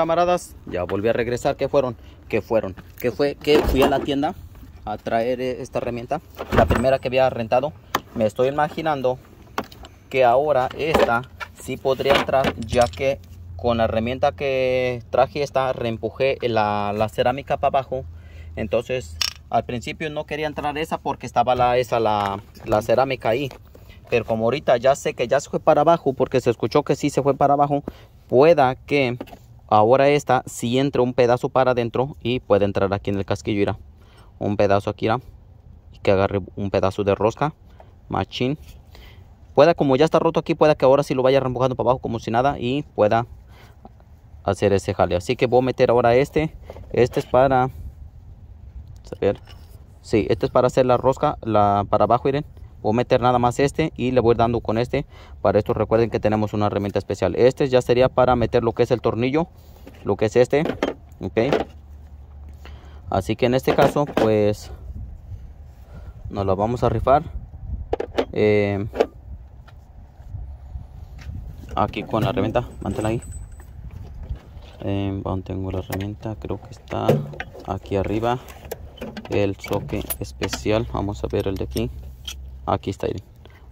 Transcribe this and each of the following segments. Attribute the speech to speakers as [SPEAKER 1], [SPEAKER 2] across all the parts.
[SPEAKER 1] camaradas, ya volví a regresar. ¿Qué fueron? ¿Qué fueron? ¿Qué fue? Que fui a la tienda a traer esta herramienta. La primera que había rentado. Me estoy imaginando que ahora esta sí podría entrar ya que con la herramienta que traje esta reempujé la, la cerámica para abajo. Entonces al principio no quería entrar esa porque estaba la, esa, la, la cerámica ahí. Pero como ahorita ya sé que ya se fue para abajo porque se escuchó que sí se fue para abajo, pueda que ahora esta si entre un pedazo para adentro y puede entrar aquí en el casquillo irá. Un pedazo aquí irá. Y que agarre un pedazo de rosca machín. Pueda como ya está roto aquí pueda que ahora sí lo vaya empujando para abajo como si nada y pueda hacer ese jale. Así que voy a meter ahora este. Este es para a ver. Sí este es para hacer la rosca la para abajo miren voy a meter nada más este y le voy dando con este. Para esto recuerden que tenemos una herramienta especial. Este ya sería para meter lo que es el tornillo lo que es este ok. Así que en este caso pues nos lo vamos a rifar. Eh, aquí con la herramienta mantén ahí. Eh, tengo la herramienta creo que está aquí arriba. El soque especial vamos a ver el de aquí aquí está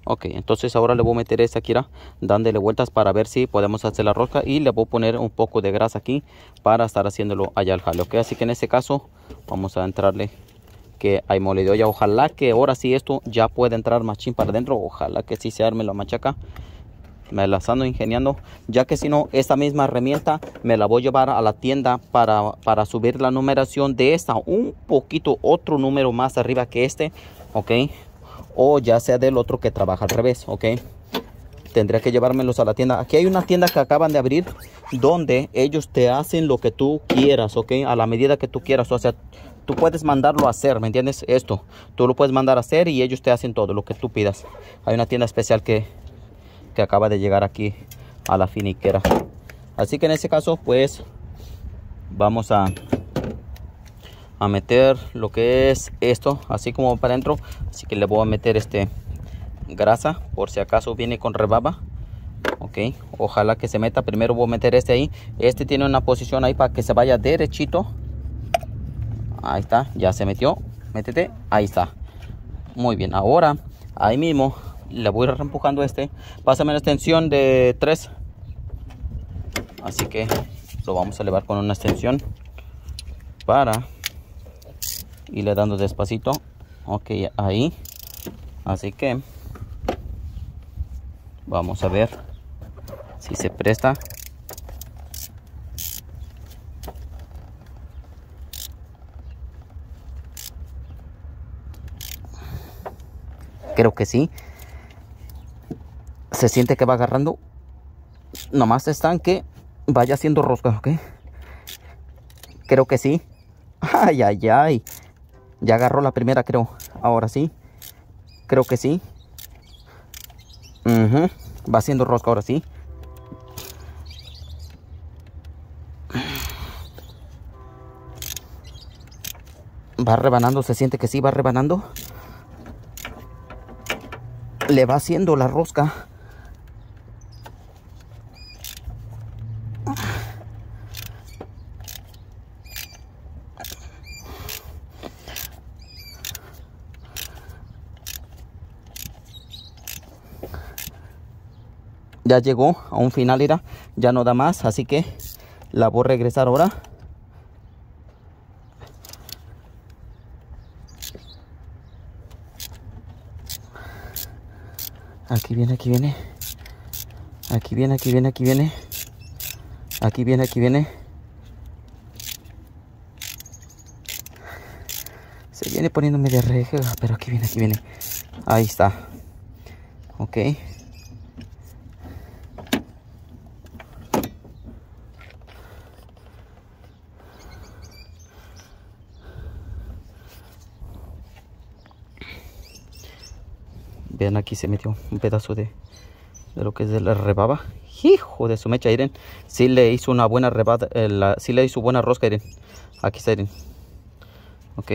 [SPEAKER 1] ok entonces ahora le voy a meter esta aquí dándole vueltas para ver si podemos hacer la rosca y le voy a poner un poco de grasa aquí para estar haciéndolo allá al jale ok así que en este caso vamos a entrarle que hay mole de olla. Ojalá que ahora sí esto ya pueda entrar machín para adentro. Ojalá que sí se arme la machaca. Me la ando ingeniando. Ya que si no esta misma herramienta me la voy a llevar a la tienda para, para subir la numeración de esta. Un poquito otro número más arriba que este ok o ya sea del otro que trabaja al revés, ¿ok? Tendría que llevármelos a la tienda. Aquí hay una tienda que acaban de abrir donde ellos te hacen lo que tú quieras, ¿ok? A la medida que tú quieras, o sea, tú puedes mandarlo a hacer, ¿me entiendes? Esto, tú lo puedes mandar a hacer y ellos te hacen todo lo que tú pidas. Hay una tienda especial que, que acaba de llegar aquí a la finiquera. Así que en este caso, pues, vamos a a meter lo que es esto así como para adentro. Así que le voy a meter este grasa por si acaso viene con rebaba. Ok ojalá que se meta. Primero voy a meter este ahí. Este tiene una posición ahí para que se vaya derechito. Ahí está ya se metió. Métete ahí está. Muy bien ahora ahí mismo le voy a ir empujando este. Pásame la extensión de 3 así que lo vamos a elevar con una extensión para y le dando despacito. Ok ahí. Así que vamos a ver si se presta. Creo que sí. Se siente que va agarrando. Nomás están que vaya haciendo rosca ok. Creo que sí. Ay ay ay ya agarró la primera, creo. Ahora sí. Creo que sí. Va haciendo rosca ahora sí. Va rebanando, se siente que sí va rebanando. Le va haciendo la rosca. Ya llegó a un final, era, ya no da más, así que la voy a regresar ahora. Aquí viene, aquí viene. Aquí viene, aquí viene, aquí viene. Aquí viene, aquí viene. Se viene poniéndome de reja, pero aquí viene, aquí viene. Ahí está. Ok. Vean aquí se metió un pedazo de, de lo que es de la rebaba. Hijo de su mecha, Iren. Sí le hizo una buena rebada, eh, la, sí le hizo buena rosca, Iren. Aquí está, Iren. Ok.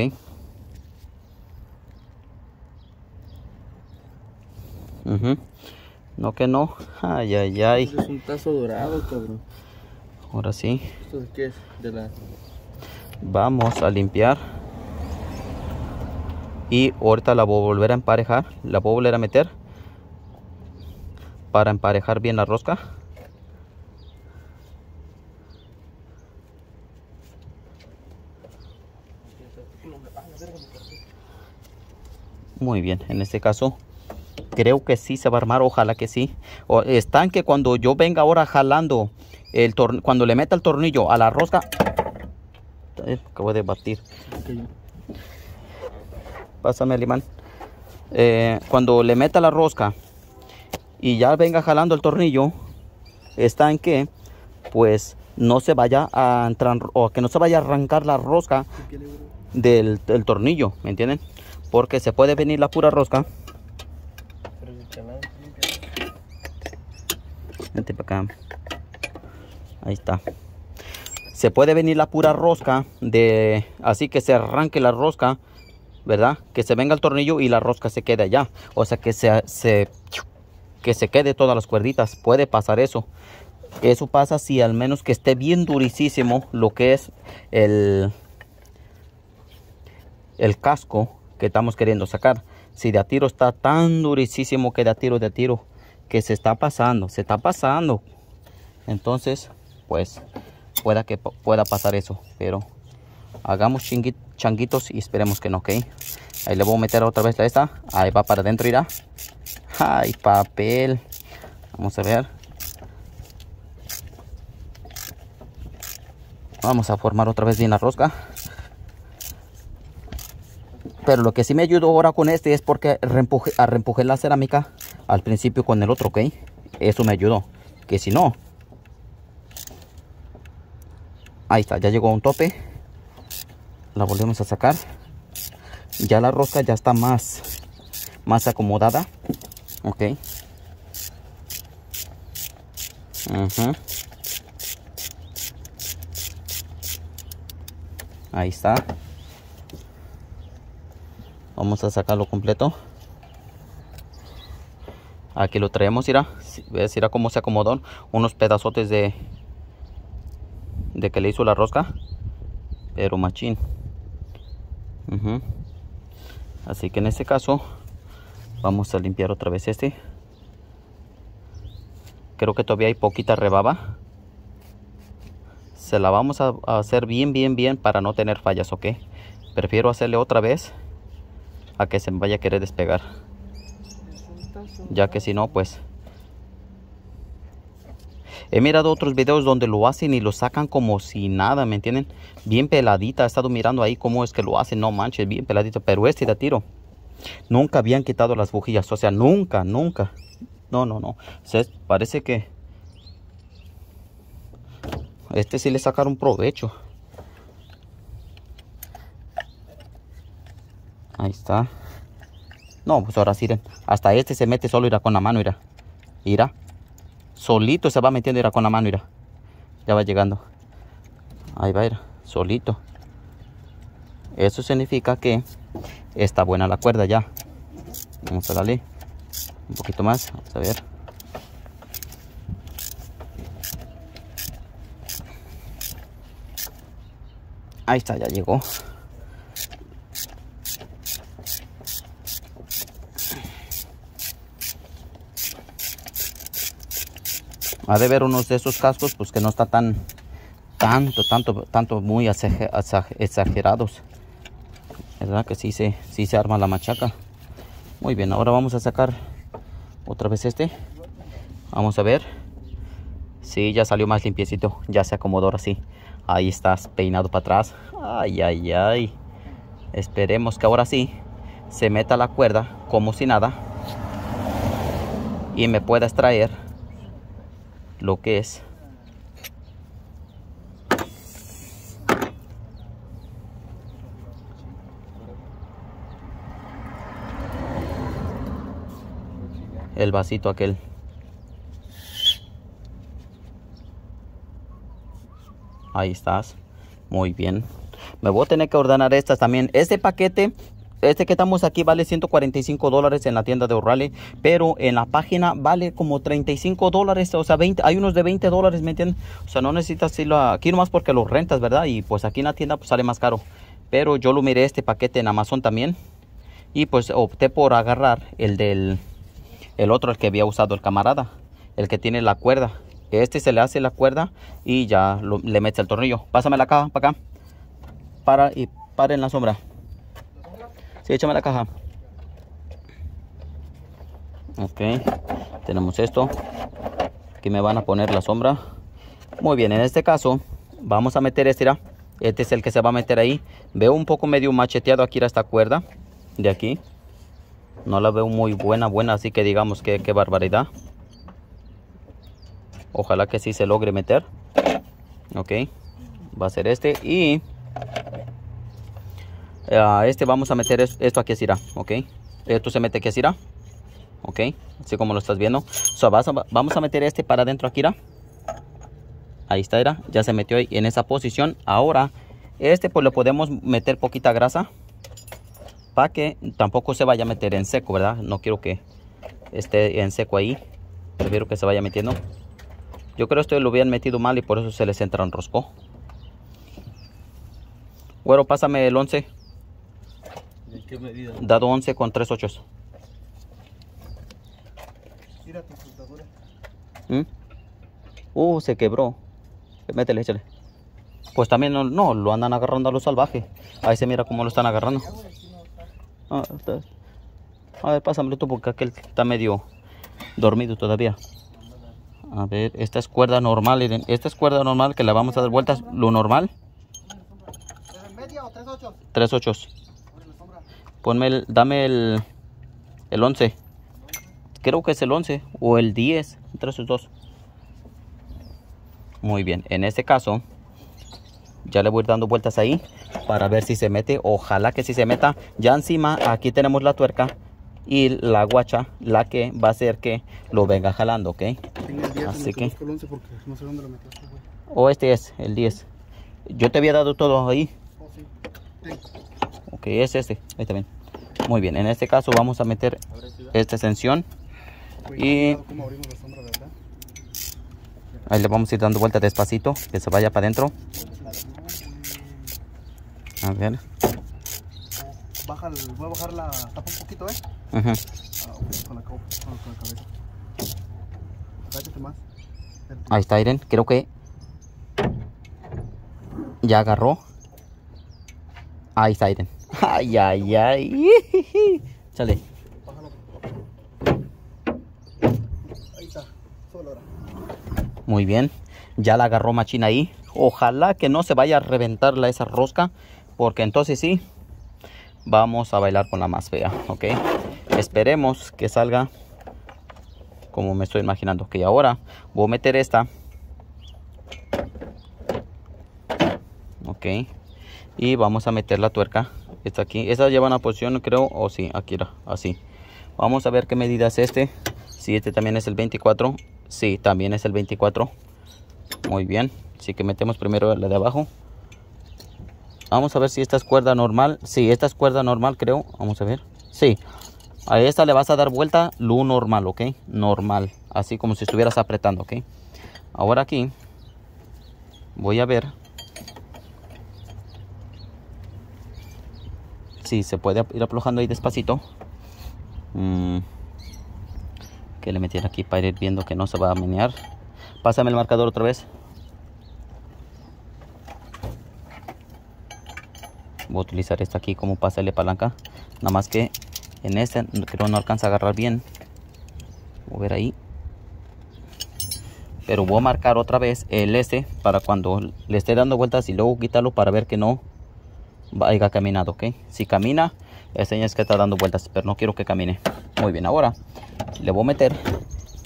[SPEAKER 1] No que no. Ay, ay, ay.
[SPEAKER 2] Es un tazo dorado, cabrón.
[SPEAKER 1] ahora sí
[SPEAKER 2] ¿Esto de qué es? De la...
[SPEAKER 1] vamos a limpiar y ahorita la voy a volver a emparejar la voy a volver a meter para emparejar bien la rosca. Muy bien en este caso creo que sí se va a armar ojalá que sí. O, están que cuando yo venga ahora jalando el cuando le meta el tornillo a la rosca eh, acabo de batir. Pásame el imán Eh, cuando le meta la rosca y ya venga jalando el tornillo está en que pues no se vaya a entrar o que no se vaya a arrancar la rosca
[SPEAKER 2] ¿Qué le-
[SPEAKER 1] del, del tornillo ¿me entienden? porque se puede venir la pura rosca. Vente para acá. Ahí está. Se puede venir la pura rosca de así que se arranque la rosca, ¿verdad? Que se venga el tornillo y la rosca se quede allá. O sea que se, se que se quede todas las cuerditas. Puede pasar eso. Eso pasa si al menos que esté bien durísimo lo que es el el casco que estamos queriendo sacar. Si de a tiro está tan durísimo que de a tiro de a tiro que se está pasando, se está pasando. Entonces, pues pueda que pueda pasar eso, pero hagamos chingui- changuitos y esperemos que no, ¿ok? Ahí le voy a meter otra vez la esta. Ahí va para adentro, irá. Ay, papel. Vamos a ver. Vamos a formar otra vez bien la rosca. Pero lo que sí me ayudó ahora con este es porque a reempujé la cerámica al principio con el otro, ¿ok? Eso me ayudó. Que si no... Ahí está, ya llegó a un tope. La volvemos a sacar. Ya la rosca ya está más, más acomodada. Ok. Ahí está. Vamos a sacarlo completo. Aquí lo traemos, irá. ¿Ves? Irá cómo se acomodó. Unos pedazotes de, de que le hizo la rosca. Pero machín. Así que en este caso, vamos a limpiar otra vez este. Creo que todavía hay poquita rebaba. Se la vamos a, a hacer bien, bien, bien para no tener fallas, ¿ok? Prefiero hacerle otra vez a que se me vaya a querer despegar. Ya que si no, pues... He mirado otros videos donde lo hacen y lo sacan como si nada, ¿me entienden? Bien peladita, he estado mirando ahí cómo es que lo hacen, no manches, bien peladito. Pero este de tiro, nunca habían quitado las bujías, o sea, nunca, nunca. No, no, no. Parece que... Este sí le sacaron provecho. Ahí está. No, pues ahora sí, hasta este se mete solo, irá con la mano, irá. Irá. Solito se va metiendo, irá con la mano, irá. Ya va llegando. Ahí va, irá. Solito. Eso significa que está buena la cuerda ya. Vamos a darle un poquito más. Vamos a ver. Ahí está, ya llegó. Ha de ver unos de esos cascos, pues que no está tan, tanto, tanto, tanto muy exager- exag- exagerados. ¿Verdad que sí se, sí se arma la machaca? Muy bien, ahora vamos a sacar otra vez este. Vamos a ver. Sí, ya salió más limpiecito. Ya se acomodó ahora sí. Ahí estás peinado para atrás. Ay, ay, ay. Esperemos que ahora sí se meta la cuerda como si nada. Y me pueda extraer lo que es el vasito aquel. Ahí estás. Muy bien. Me voy a tener que ordenar estas también. Este paquete este que estamos aquí vale 145 dólares en la tienda de O'Reilly, pero en la página vale como 35 dólares, o sea, 20, hay unos de 20 dólares, ¿me entienden? O sea, no necesitas irlo aquí nomás porque lo rentas, ¿verdad? Y pues aquí en la tienda pues sale más caro. Pero yo lo miré este paquete en Amazon también y pues opté por agarrar el del el otro, el que había usado el camarada, el que tiene la cuerda. Este se le hace la cuerda y ya le mete el tornillo. Pásame la caja para acá. Para y para en la sombra. Sí, échame la caja. Ok, tenemos esto. Aquí me van a poner la sombra. Muy bien, en este caso vamos a meter este, Este es el que se va a meter ahí. Veo un poco medio macheteado aquí esta cuerda de aquí. No la veo muy buena, buena, así que digamos que qué barbaridad. Ojalá que sí se logre meter. Ok, va a ser este y a este vamos a meter esto aquí así, ok. Esto se mete aquí así, ok. Así como lo estás viendo. vamos a meter este para adentro aquí, Ahí está. Ya se metió ahí en esa posición. Ahora, este pues le podemos meter poquita grasa. Para que tampoco se vaya a meter en seco, ¿verdad? No quiero que esté en seco ahí. Prefiero que se vaya metiendo. Yo creo que esto lo habían metido mal y por eso se les entra un rosco. Bueno, pásame el 11.
[SPEAKER 2] ¿De qué medida?
[SPEAKER 1] Dado 11 con 3 ochos.
[SPEAKER 2] Mira tu.
[SPEAKER 1] ¿Mm? Uh, se quebró. Métele, échale. Pues también no, no, lo andan agarrando a los salvajes. Ahí se mira cómo lo están agarrando. Ah, a ver, pásamelo tú porque aquel está medio dormido todavía. A ver, esta es cuerda normal, Esta es cuerda normal que la vamos a dar vueltas. Lo normal.
[SPEAKER 2] media o tres ochos?
[SPEAKER 1] Tres ochos. Ponme el, dame el, el 11. Creo que es el 11 o el 10, entre esos dos. Muy bien, en este caso ya le voy dando vueltas ahí para ver si se mete. Ojalá que si se meta. Ya encima aquí tenemos la tuerca y la guacha, la que va a hacer que lo venga jalando, ¿ok? Así que... O este es el 10. Yo te había dado todo ahí. Oh, Ok, es este. Ahí también. Muy bien, en este caso vamos a meter esta extensión. Y ahí le vamos a ir dando vuelta despacito, que se vaya para adentro. A ver.
[SPEAKER 2] Baja voy a bajar la tapa un poquito, ¿eh? -huh. ah, okay, con, la, con, la, cabeza. Cállate más.
[SPEAKER 1] Ahí está, Iren. Creo que ya agarró. Ahí está, Iren. Ay, ay, ay. Chale.
[SPEAKER 2] Ahí está. Solo ahora.
[SPEAKER 1] Muy bien. Ya la agarró machina ahí. Ojalá que no se vaya a reventar esa rosca. Porque entonces sí. Vamos a bailar con la más fea. Ok. Esperemos que salga como me estoy imaginando. Que ahora voy a meter esta. Ok. Y vamos a meter la tuerca está aquí. Esa lleva una posición creo. O sí aquí era. Así. Vamos a ver qué medida es este. Si este también es el 24 sí también es el 24 muy bien. Así que metemos primero la de abajo. Vamos a ver si esta es cuerda normal. Sí esta es cuerda normal creo. Vamos a ver. Sí. A esta le vas a dar vuelta lo normal ok normal. Así como si estuvieras apretando ok ahora aquí voy a ver si se puede ir aflojando ahí despacito. Mm. Que le metiera aquí para ir viendo que no se va a menear. Pásame el marcador otra vez. Voy a utilizar esta aquí como pasarle palanca. Nada más que en este creo no alcanza a agarrar bien. Voy ahí. Pero voy a marcar otra vez el S para cuando le esté dando vueltas y luego quitarlo para ver que no vaya caminado, ¿ok? Si camina, es que está dando vueltas, pero no quiero que camine. Muy bien, ahora le voy a meter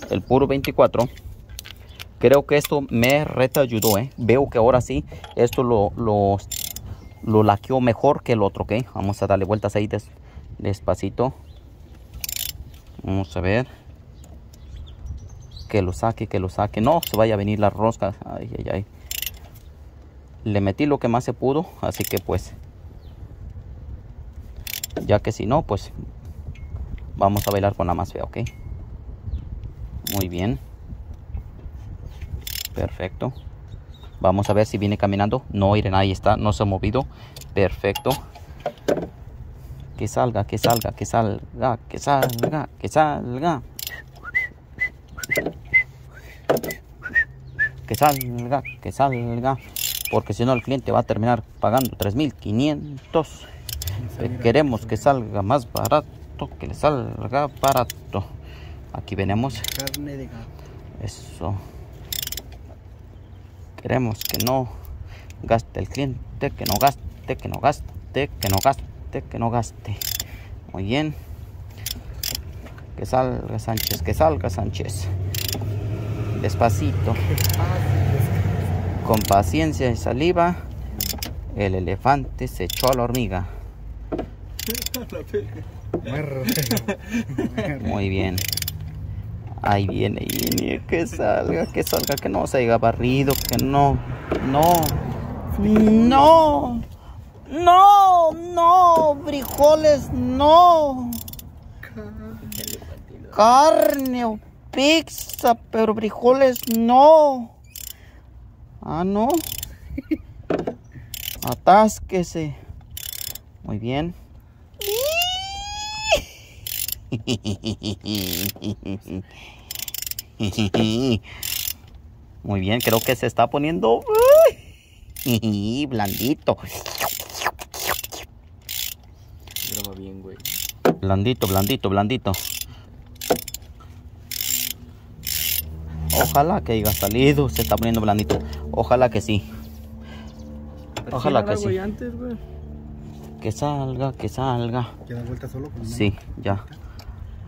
[SPEAKER 1] el puro 24. Creo que esto me reta ayudó, ¿eh? Veo que ahora sí, esto lo, lo, lo laqueó mejor que el otro, ¿ok? Vamos a darle vueltas ahí despacito. Vamos a ver. Que lo saque, que lo saque. No se vaya a venir la rosca. Ay, ay, ay. Le metí lo que más se pudo, así que pues Ya que si no, pues vamos a bailar con la más fea, ¿ok? Muy bien. Perfecto. Vamos a ver si viene caminando. No, miren, ahí está. No se ha movido. Perfecto. Que salga, que salga, que salga, que salga, que salga. Que salga, que salga. Porque si no el cliente va a terminar pagando 3.500. Queremos que salga más barato, que le salga barato. Aquí venimos.
[SPEAKER 2] Carne de gato.
[SPEAKER 1] Eso. Queremos que no gaste el cliente, que no gaste, que no gaste, que no gaste, que no gaste. Muy bien. Que salga Sánchez, que salga Sánchez. Despacito. Con paciencia y saliva, el elefante se echó a la hormiga. Muy bien. Ahí viene, viene. Que salga, que salga, que no se haya barrido, que no, no, no, no, no, frijoles, no. Carne o pizza, pero frijoles no. Ah, no. Atásquese. Muy bien. Muy bien, creo que se está poniendo blandito.
[SPEAKER 2] Graba bien, güey.
[SPEAKER 1] Blandito, blandito, blandito. Ojalá que haya salido. Se está poniendo blandito. Ojalá que sí. Ojalá que sí. Que salga, que salga.
[SPEAKER 2] ¿Ya da vuelta solo?
[SPEAKER 1] Sí, ya.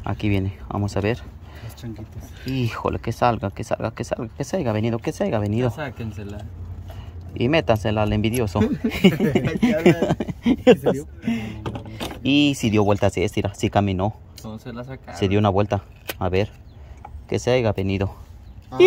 [SPEAKER 1] Aquí viene. Vamos a ver.
[SPEAKER 2] Las changuitas.
[SPEAKER 1] Híjole, que salga, que salga, que salga, que se haya venido, que se haya venido.
[SPEAKER 3] Sáquensela.
[SPEAKER 1] Y métansela al envidioso.
[SPEAKER 2] ¿Sí se dio?
[SPEAKER 1] y si dio vuelta, sí, estira, sí caminó.
[SPEAKER 3] Se la sacaron.
[SPEAKER 1] Se dio una vuelta. A ver. Que se haya venido.
[SPEAKER 2] Ah,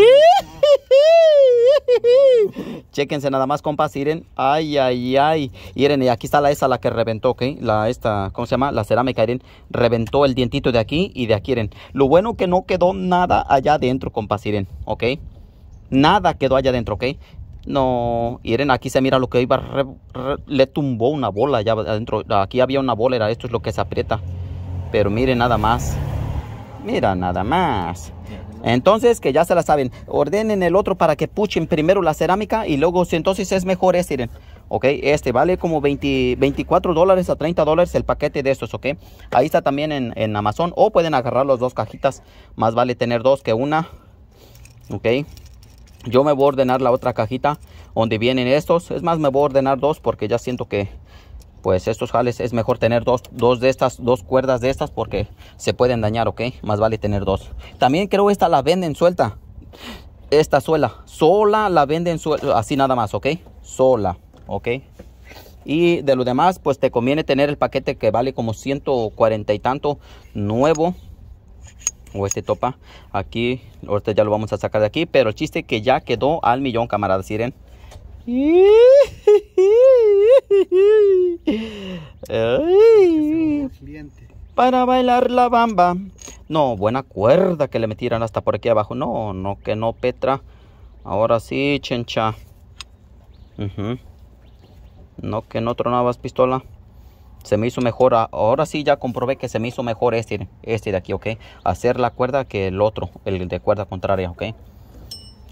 [SPEAKER 1] Chequense nada más, compas, miren. Ay, ay, ay. Miren, y aquí está la esa, la que reventó, ¿ok? La esta, ¿cómo se llama? La cerámica, miren. Reventó el dientito de aquí y de aquí, miren. Lo bueno que no quedó nada allá adentro, compas, miren, ¿ok? Nada quedó allá adentro, ¿ok? No, miren, aquí se mira lo que iba, re- re- le tumbó una bola allá adentro. Aquí había una bola, era esto es lo que se aprieta. Pero miren nada más. Mira nada más. Entonces, que ya se la saben, ordenen el otro para que puchen primero la cerámica y luego, si entonces es mejor este. Ok, este vale como 20, 24 dólares a 30 dólares el paquete de estos, ok. Ahí está también en, en Amazon o pueden agarrar las dos cajitas. Más vale tener dos que una. Ok. Yo me voy a ordenar la otra cajita donde vienen estos. Es más, me voy a ordenar dos porque ya siento que pues estos jales es mejor tener dos, dos de estas, dos cuerdas de estas porque se pueden dañar, ¿ok? Más vale tener dos. También creo esta la venden suelta. Esta suela, sola la venden suelta, así nada más, ¿ok? Sola, ¿ok? Y de lo demás, pues te conviene tener el paquete que vale como 140 y tanto nuevo. O este topa. Aquí, ahorita ya lo vamos a sacar de aquí. Pero el chiste que ya quedó al millón, camaradas, miren. Para bailar la bamba. No, buena cuerda que le metieran hasta por aquí abajo. No, no, que no, Petra. Ahora sí, chencha. No, que no tronabas pistola. Se me hizo mejor. Ahora sí ya comprobé que se me hizo mejor este, este de aquí, ¿ok? Hacer la cuerda que el otro, el de cuerda contraria, ¿ok?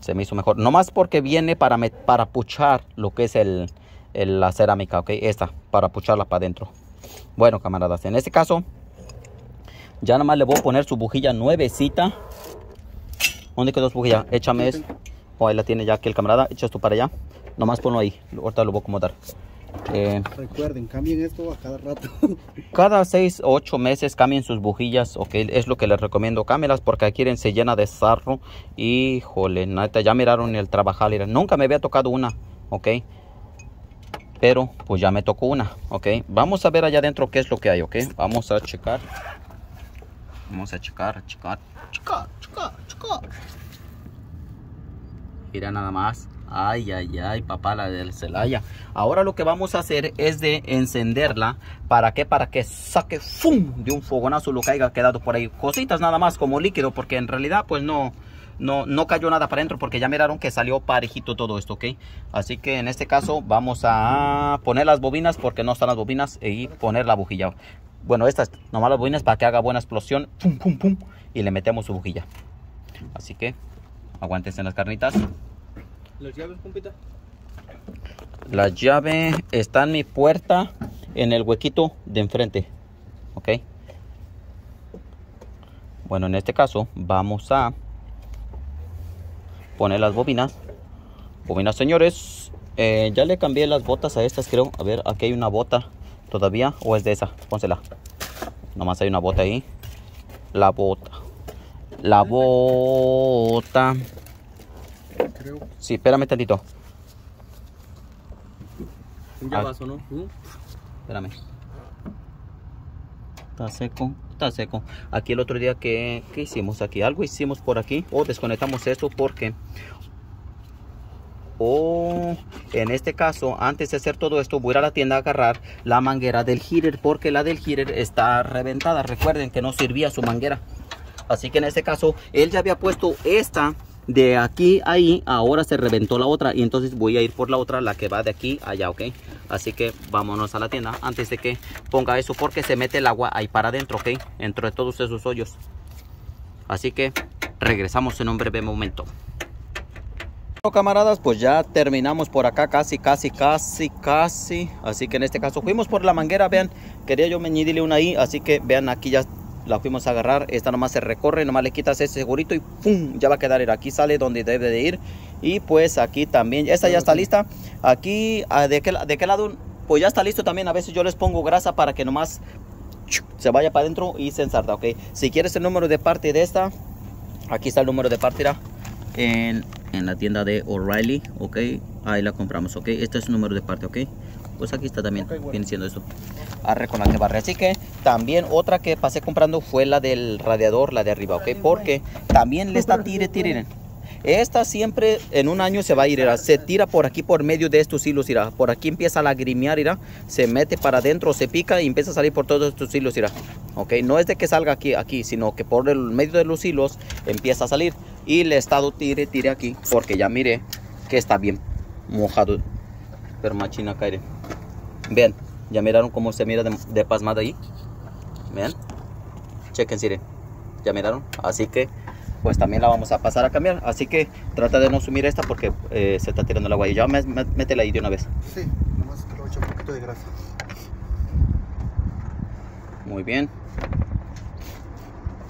[SPEAKER 1] Se me hizo mejor. Nomás porque viene para, met- para puchar lo que es el, el- la cerámica, ¿ok? Esta, para pucharla para adentro. Bueno, camaradas, en este caso, ya nada más le voy a poner su bujilla nuevecita. ¿Dónde quedó su bujilla? Échame eso. Oh, ahí la tiene ya aquí el camarada. Echas tú para allá. Nomás ponlo ahí. Ahorita lo voy a acomodar. Eh,
[SPEAKER 2] Recuerden, cambien esto a cada rato.
[SPEAKER 1] cada 6 o 8 meses cambien sus bujillas, ok, es lo que les recomiendo, cámbialas porque aquí se llena de sarro. Híjole, neta, ya miraron el trabajar, nunca me había tocado una, ok. Pero, pues ya me tocó una, ok. Vamos a ver allá adentro qué es lo que hay, ok. Vamos a checar. Vamos a checar, a checar, checar, checar, checar. Mira nada más, Ay, ay, ay, papá, la del Celaya. Ahora lo que vamos a hacer es de encenderla. ¿Para qué? Para que saque ¡fum! de un fogonazo lo que haya quedado por ahí. Cositas nada más como líquido, porque en realidad pues no, no, no cayó nada para adentro porque ya miraron que salió parejito todo esto, ¿ok? Así que en este caso vamos a poner las bobinas porque no están las bobinas y poner la bujilla. Bueno, estas nomás las bobinas para que haga buena explosión. ¡Pum, pum, pum! Y le metemos su bujilla. Así que aguántense las carnitas.
[SPEAKER 2] ¿Las llaves, compita?
[SPEAKER 1] La llave está en mi puerta en el huequito de enfrente. Ok. Bueno, en este caso vamos a poner las bobinas. Bobinas, señores. Eh, ya le cambié las botas a estas, creo. A ver, aquí hay una bota todavía. ¿O es de esa? Pónsela. Nomás hay una bota ahí. La bota. La bota.
[SPEAKER 2] Creo.
[SPEAKER 1] Sí, espérame tantito.
[SPEAKER 2] Un
[SPEAKER 1] Ah.
[SPEAKER 2] llavazo, ¿no? Uh,
[SPEAKER 1] Espérame. Está seco, está seco. Aquí el otro día que, ¿qué hicimos aquí? Algo hicimos por aquí. O desconectamos esto porque... O en este caso, antes de hacer todo esto, voy a ir a la tienda a agarrar la manguera del heater porque la del heater está reventada. Recuerden que no servía su manguera. Así que en este caso, él ya había puesto esta de aquí a ahí. Ahora se reventó la otra y entonces voy a ir por la otra, la que va de aquí a allá, ¿ok? Así que vámonos a la tienda antes de que ponga eso porque se mete el agua ahí para adentro, ¿ok? Dentro de todos esos hoyos. Así que regresamos en un breve momento. Bueno, camaradas, pues ya terminamos por acá casi, casi, casi, casi. Así que en este caso fuimos por la manguera, vean. Quería yo meñidirle una ahí, así que vean aquí ya la fuimos a agarrar. Esta nomás se recorre, nomás le quitas ese segurito y ¡pum! Ya va a quedar. Aquí sale donde debe de ir. Y pues aquí también, esta ya está lista. Aquí, ah, ¿de qué, de qué lado? Pues ya está listo también. A veces yo les pongo grasa para que nomás se vaya para adentro y se ensarta, ¿ok? Si quieres el número de parte de esta, aquí está el número de parte, en, en la tienda de O'Reilly, ¿ok? Ahí la compramos, ¿ok? Este es el número de parte, ¿ok? Pues aquí está también,
[SPEAKER 2] Ok, bueno.
[SPEAKER 1] viene siendo eso. Arre con la que barre. Así que también otra que pasé comprando fue la del radiador, la de arriba, ¿ok? Porque también le está tire, tire. Esta siempre en un año se va a ir, se tira por aquí por medio de estos hilos, irá. por aquí empieza a lagrimear, irá. se mete para adentro, se pica y empieza a salir por todos estos hilos, irá. ok, no es de que salga aquí, aquí, sino que por el medio de los hilos empieza a salir y le he estado tire, tire aquí, porque ya miré que está bien mojado, pero machina caire. Vean, ya miraron cómo se mira de, de pasmada ahí, vean, chequen, miren, ya miraron, así que pues también la vamos a pasar a cambiar. Así que trata de no sumir esta porque eh, se está tirando el agua. Y ya me- me- métela ahí de una vez.
[SPEAKER 2] Sí, nomás que echar un poquito de grasa.
[SPEAKER 1] Muy bien.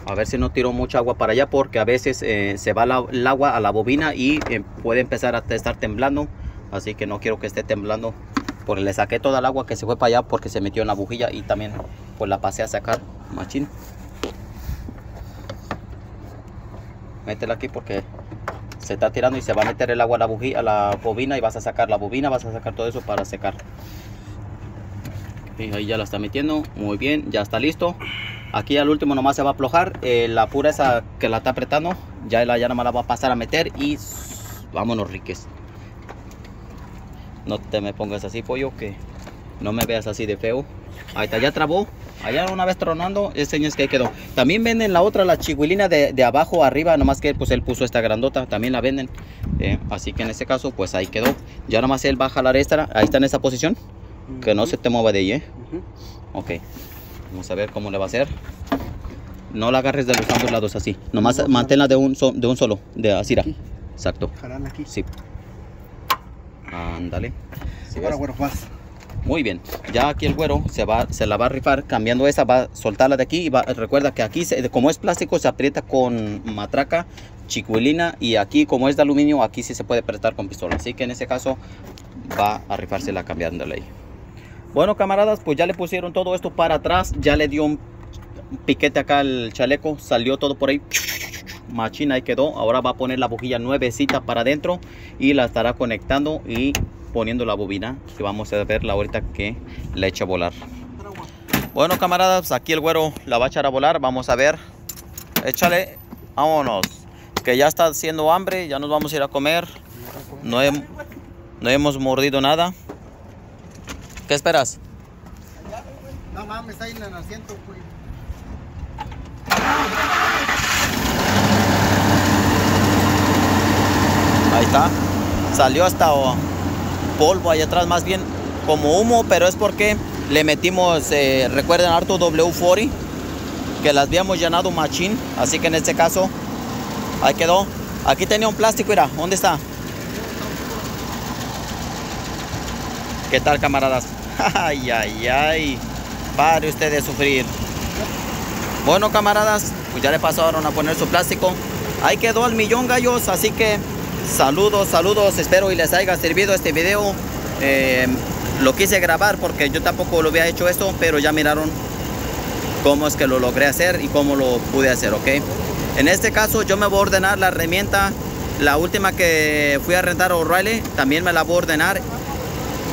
[SPEAKER 1] A ver si no tiro mucha agua para allá porque a veces eh, se va la- el agua a la bobina y eh, puede empezar a estar temblando. Así que no quiero que esté temblando. Porque le saqué toda el agua que se fue para allá porque se metió en la bujilla y también pues la pasé a sacar machín. Métela aquí porque se está tirando y se va a meter el agua a la bujía, a la bobina y vas a sacar la bobina, vas a sacar todo eso para secar. Y ahí ya la está metiendo, muy bien, ya está listo. Aquí al último nomás se va a aflojar, eh, la pura esa que la está apretando, ya la nomás la va a pasar a meter y vámonos riques. No te me pongas así pollo que no me veas así de feo. Ahí está, ya trabó. Allá una vez tronando, es señas que ahí quedó. También venden la otra, la chihuilina de, de abajo arriba, nomás que pues él puso esta grandota, también la venden. Eh, así que en este caso, pues ahí quedó. Ya nomás él va a jalar esta, ahí está en esa posición. Que no se te mueva de ahí, ¿eh? Ok. Vamos a ver cómo le va a hacer. No la agarres de los ambos lados así. Nomás
[SPEAKER 2] No, no,
[SPEAKER 1] manténla de un, so- de un solo, de así. Exacto.
[SPEAKER 2] Jalarla aquí.
[SPEAKER 1] Sí. Ándale.
[SPEAKER 2] Vas.
[SPEAKER 1] Muy bien. Ya aquí el güero se va, se la va a rifar cambiando esa, va a soltarla de aquí y va, recuerda que aquí se- como es plástico se aprieta con matraca, chicuelina y aquí como es de aluminio aquí sí se puede apretar con pistola. Así que en ese caso va a rifársela cambiándole ahí. Bueno camaradas, pues ya le pusieron todo esto para atrás, ya le dio un piquete acá al chaleco, salió todo por ahí. Machina ahí quedó. Ahora va a poner la bujilla nuevecita para adentro y la estará conectando y poniendo la bobina. Y vamos a verla ahorita que la echa a volar. Bueno camaradas, aquí el güero la va a echar a volar. Vamos a ver. Échale. Vámonos. Que ya está haciendo hambre, ya nos vamos a ir a comer. No, no hemos mordido nada. ¿Qué esperas?
[SPEAKER 2] No mames, está ahí en el asiento.
[SPEAKER 1] Ahí está. Salió hasta polvo ahí atrás, más bien como humo, pero es porque le metimos, eh, recuerden, harto W40, que las habíamos llenado machín. Así que en este caso, ahí quedó. Aquí tenía un plástico, mira, ¿dónde está? ¿Qué tal, camaradas? Ay, ay, ay. Pare usted de sufrir. Bueno, camaradas, pues ya le pasaron a poner su plástico. Ahí quedó al millón, gallos. Así que saludos, saludos. Espero y les haya servido este video. Eh, lo quise grabar porque yo tampoco lo había hecho esto, pero ya miraron cómo es que lo logré hacer y cómo lo pude hacer, ¿ok? En este caso yo me voy a ordenar la herramienta. La última que fui a rentar a O'Reilly, también me la voy a ordenar.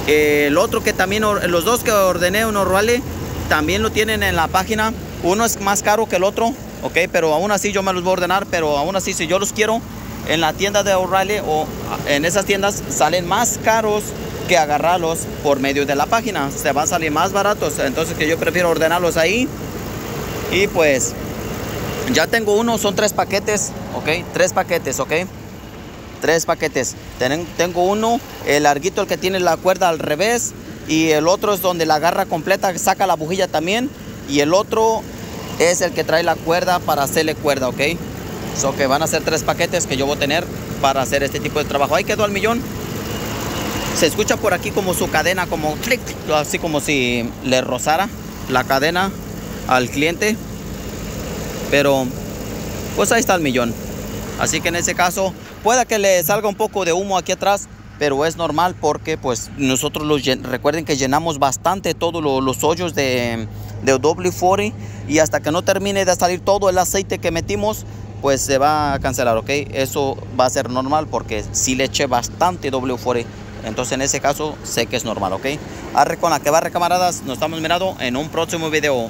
[SPEAKER 1] El otro que también, los dos que ordené en O'Reilly, también lo tienen en la página. Uno es más caro que el otro, ok, pero aún así yo me los voy a ordenar, pero aún así si yo los quiero en la tienda de O'Reilly o en esas tiendas salen más caros que agarrarlos por medio de la página. Se van a salir más baratos, entonces que yo prefiero ordenarlos ahí. Y pues ya tengo uno, son tres paquetes, ok, tres paquetes, ok. Tres paquetes. Tengo uno, el larguito, el que tiene la cuerda al revés. Y el otro es donde la garra completa saca la bujilla también y el otro es el que trae la cuerda para hacerle cuerda, ¿ok? So que van a ser tres paquetes que yo voy a tener para hacer este tipo de trabajo. Ahí quedó al millón. Se escucha por aquí como su cadena, como clic, así como si le rozara la cadena al cliente. Pero pues ahí está el millón. Así que en ese caso, pueda que le salga un poco de humo aquí atrás, pero es normal porque pues nosotros recuerden que llenamos bastante todos los hoyos de, de W40 y hasta que no termine de salir todo el aceite que metimos pues se va a cancelar, ok. Eso va a ser normal porque si le eché bastante W40, entonces en ese caso sé que es normal, ok. Arre con la que barre camaradas, nos estamos mirando en un próximo video.